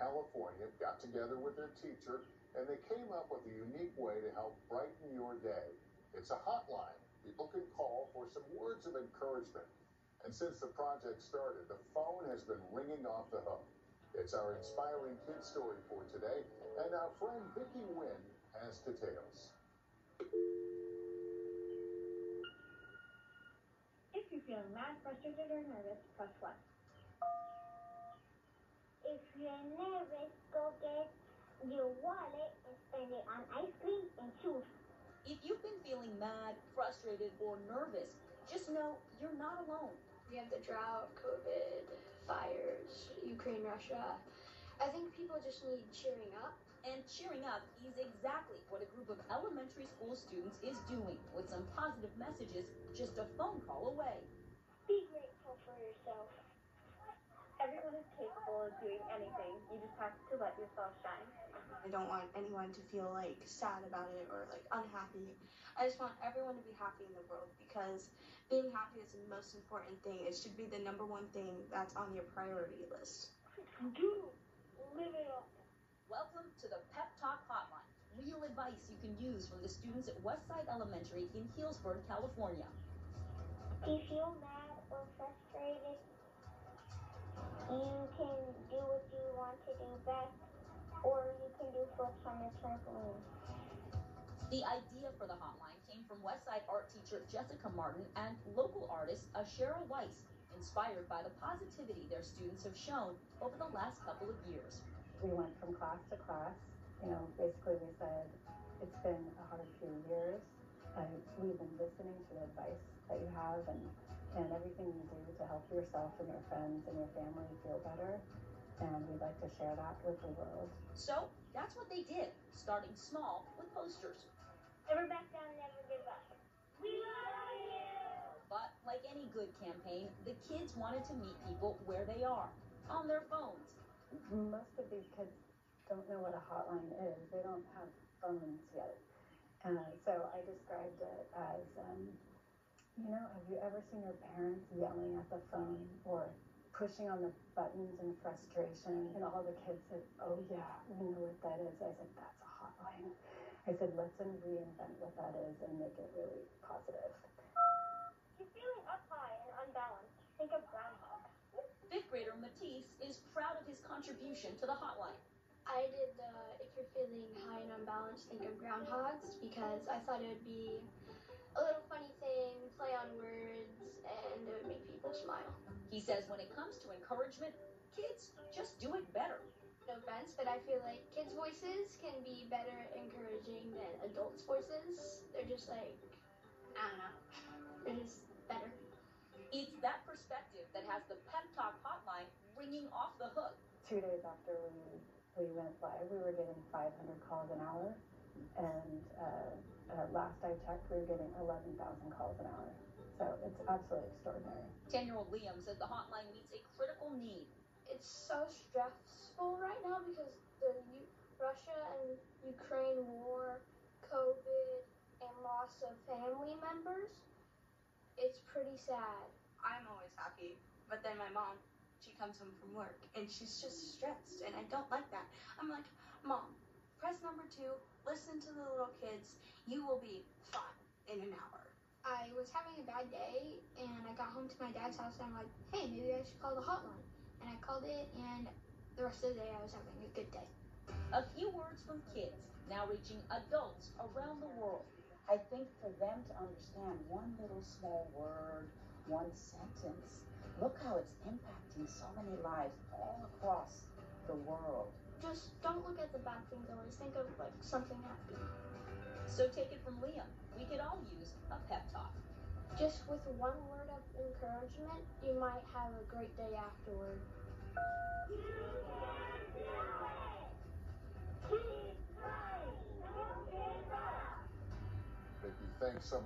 California got together with their teacher and they came up with a unique way to help brighten your day. It's a hotline. People can call for some words of encouragement. And since the project started, the phone has been ringing off the hook. It's our inspiring kid story for today, and our friend Vicky Nguyen has details. If you're feeling mad, frustrated, or nervous, press 1. If you're nervous, go get your wallet and spend it on ice cream and shoes. If you've been feeling mad, frustrated, or nervous, just know you're not alone. We have the drought, COVID, fires, Ukraine, Russia. I think people just need cheering up. And cheering up is exactly what a group of elementary school students is doing with some positive messages just a phone call away. Be grateful for yourself. Everyone is capable of doing anything. You just have to let yourself shine. I don't want anyone to feel like sad about it or like unhappy. I just want everyone to be happy in the world because being happy is the most important thing. It should be the number one thing that's on your priority list. Do live it up. Welcome to the Pep Talk Hotline. Real advice you can use from the students at Westside Elementary in Healdsburg, California. Do you feel mad or frustrated, to or you can do flips on the trampoline. The idea for the hotline came from Westside art teacher Jessica Martin and local artist Cheryl Weiss, inspired by the positivity their students have shown over the last couple of years. We went from class to class. You know, basically we said it's been a hard few years. Uh, we've been listening to the advice that you have and, and everything you do to help yourself and your friends and your family feel better. And we'd like to share that with the world. So that's what they did, starting small with posters. Never back down, never give up. We love you! But like any good campaign, the kids wanted to meet people where they are, on their phones. Most of these kids don't know what a hotline is. They don't have phones yet. Uh, so I described it as, um, you know, have you ever seen your parents yelling at the phone or pushing on the buttons and frustration? And all the kids said, oh yeah, we know what that is. I said, that's a hotline. I said, let's reinvent what that is and make it really positive. You're feeling up high and unbalanced. Think of groundhog. Fifth grader Matisse is proud of his contribution to the hotline. I did the if you're feeling high and unbalanced, think of groundhogs because I thought it would be a little funny thing, He says when it comes to encouragement, kids just do it better. No offense, but I feel like kids' voices can be better encouraging than adults' voices. They're just like, I don't know, they're just better. It's that perspective that has the Pep Talk hotline ringing off the hook. Two days after we, we went live, we were getting 500 calls an hour. And uh, uh, last I checked, we were getting 11,000 calls an hour. So it's absolutely extraordinary. 10 year old Liam says the hotline meets a critical need. It's so stressful right now because the U- Russia and Ukraine war, COVID, and loss of family members. It's pretty sad. I'm always happy, but then my mom, she comes home from work and she's just stressed, and I don't like that. I'm like, Mom, press number two, listen to the little kids. You will be fine in an hour. I was having a bad day and I got home to my dad's house and I'm like, hey, maybe I should call the hotline. And I called it and the rest of the day I was having a good day. A few words from kids, now reaching adults around the world. I think for them to understand one little small word, one sentence, look how it's impacting so many lives all across the world. Just don't look at the bad things always. Think of like something happy. So take it from Liam. We could all use a pep talk. Just with one word of encouragement, you might have a great day afterward. Vicky, thanks so much.